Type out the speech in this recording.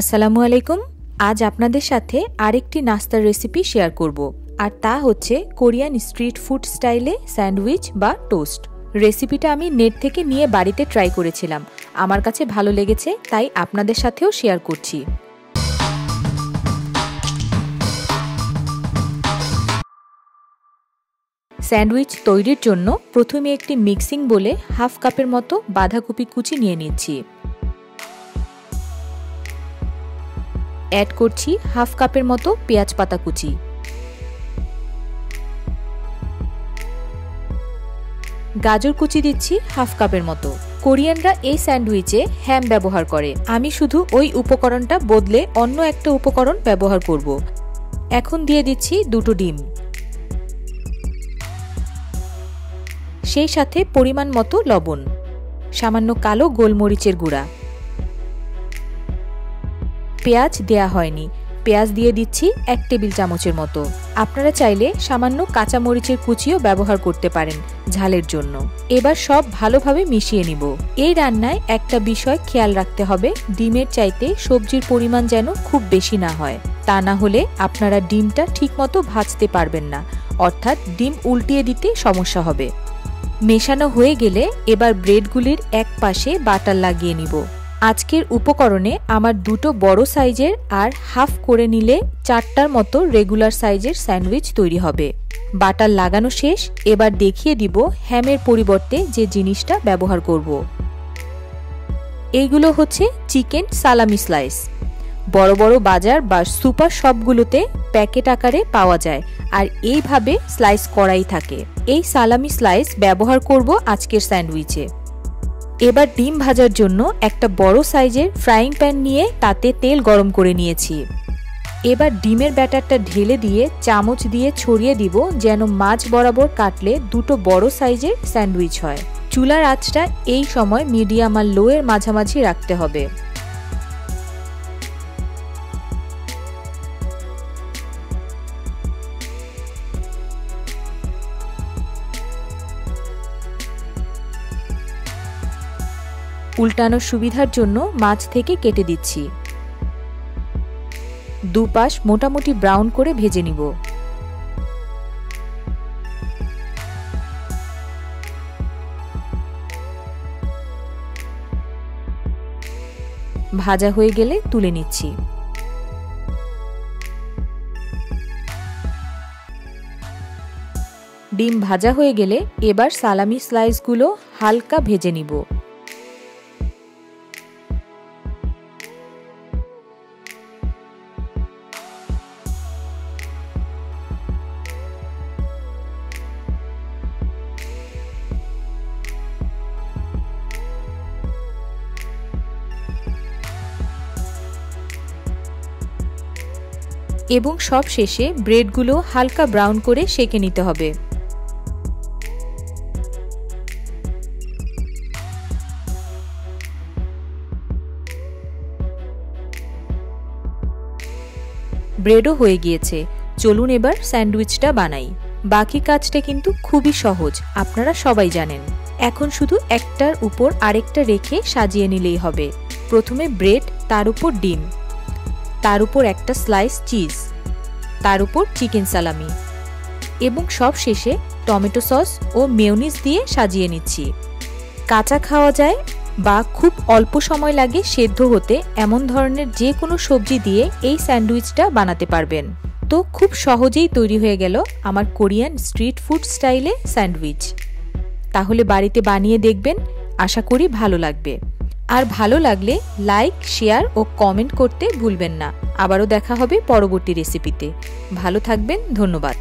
আসসালামু আলাইকুম। আজ আপনাদের সাথে আরেকটি নাস্তার রেসিপি শেয়ার করব। আর তা হচ্ছে কোরিয়ান স্ট্রিট ফুড স্টাইলে স্যান্ডউইচ বা টোস্ট। রেসিপিটা আমি নেট থেকে নিয়ে বাড়িতে ট্রাই করেছিলাম। আমার কাছে ভালো লেগেছে, তাই আপনাদের সাথেও শেয়ার করছি। স্যান্ডউইচ তৈরির জন্য প্রথমে একটি মিক্সিং বলে হাফ কাপের মতো বাঁধাকপি কুচি নিয়ে নিচ্ছি। অ্যাড করছি হাফ কাপের মতো পেঁয়াজ পাতা কুচি। গাজর কুচি দিচ্ছি হাফ কাপের মতো। কোরিয়ানরা এই স্যান্ডউইচে হ্যাম ব্যবহার করে। আমি শুধু ওই উপকরণটা বদলে অন্য একটা উপকরণ ব্যবহার করব। এখন দিয়ে দিচ্ছি দুটো ডিম। সেই সাথে পরিমাণ মতো লবণ। সামান্য কালো গোলমরিচের গুঁড়া। পেঁয়াজ দেয়া হয়নি। পেঁয়াজ দিয়ে দিচ্ছি এক টেবিল চামচের মতো। আপনারা চাইলে সামান্য কাঁচা মরিচের কুচিও ব্যবহার করতে পারেন ঝালের জন্য। এবার সব ভালোভাবে মিশিয়ে নিব। এই রান্নায় একটা বিষয় খেয়াল রাখতে হবে, ডিমের চাইতে সবজির পরিমাণ যেন খুব বেশি না হয়। তা না হলে আপনারা ডিমটা ঠিকমতো ভাজতে পারবেন না। অর্থাৎ ডিম উল্টিয়ে দিতে সমস্যা হবে। মেশানো হয়ে গেলে এবার ব্রেডগুলির এক পাশে বাটার লাগিয়ে নিব। আজকের উপকরণে আমার দুটো বড় সাইজের আর হাফ করে নিলে চারটার মতো রেগুলার সাইজের স্যান্ডউইচ তৈরি হবে। বাটার লাগানো শেষ, এবার দেখিয়ে দিব হ্যামের পরিবর্তে যে জিনিসটা ব্যবহার করব। এইগুলো হচ্ছে চিকেন সালামি স্লাইস। বড় বড় বাজার বা সুপার শপগুলোতে প্যাকেট আকারে পাওয়া যায় আর এইভাবে স্লাইস করাই থাকে। এই সালামি স্লাইস ব্যবহার করব আজকের স্যান্ডউইচে। এবার ডিম ভাজার জন্য একটা বড় সাইজের ফ্রাইং প্যান নিয়ে তাতে তেল গরম করে নিয়েছি। এবার ডিমের ব্যাটারটা ঢেলে দিয়ে চামচ দিয়ে ছড়িয়ে দিব যেন মাছ বরাবর কাটলে দুটো বড় সাইজের স্যান্ডউইচ হয়। চুলার আঁচটা এই সময় মিডিয়াম আর লোয়ের মাঝামাঝি রাখতে হবে। উল্টানোর সুবিধার জন্য মাছ থেকে কেটে দিচ্ছি। দুপাশ মোটামুটি ব্রাউন করে ভেজে নিব। ভাজা হয়ে গেলে তুলে নিচ্ছি। ডিম ভাজা হয়ে গেলে এবার সালামি স্লাইসগুলো হালকা ভেজে নিব। এবং সব শেষে ব্রেডগুলো হালকা ব্রাউন করে সেকে নিতে হবে। ব্রেডও হয়ে গিয়েছে। চলুন এবার স্যান্ডউইচটা বানাই। বাকি কাজটা কিন্তু খুবই সহজ, আপনারা সবাই জানেন। এখন শুধু একটার উপর আরেকটা রেখে সাজিয়ে নিলেই হবে। প্রথমে ব্রেড, তার উপর ডিম। তার উপর একটা স্লাইস চিজ তার উপর চিকেন সালামি এবং সব শেষে টমেটো সস ও মেয়নিজ দিয়ে সাজিয়ে নিচ্ছি। কাঁচা খাওয়া যায় বা খুব অল্প সময় লাগে সেদ্ধ হতে এমন ধরনের যে কোনো সবজি দিয়ে এই স্যান্ডউইচটা বানাতে পারবেন। তো খুব সহজেই তৈরি হয়ে গেল আমার কোরিয়ান স্ট্রিট ফুড স্টাইলে স্যান্ডউইচ। তাহলে বাড়িতে বানিয়ে দেখবেন, আশা করি ভালো লাগবে। আর ভালো লাগলে লাইক, শেয়ার ও কমেন্ট করতে ভুলবেন না। আবারও দেখা হবে পরবর্তী রেসিপিতে। ভালো থাকবেন, ধন্যবাদ।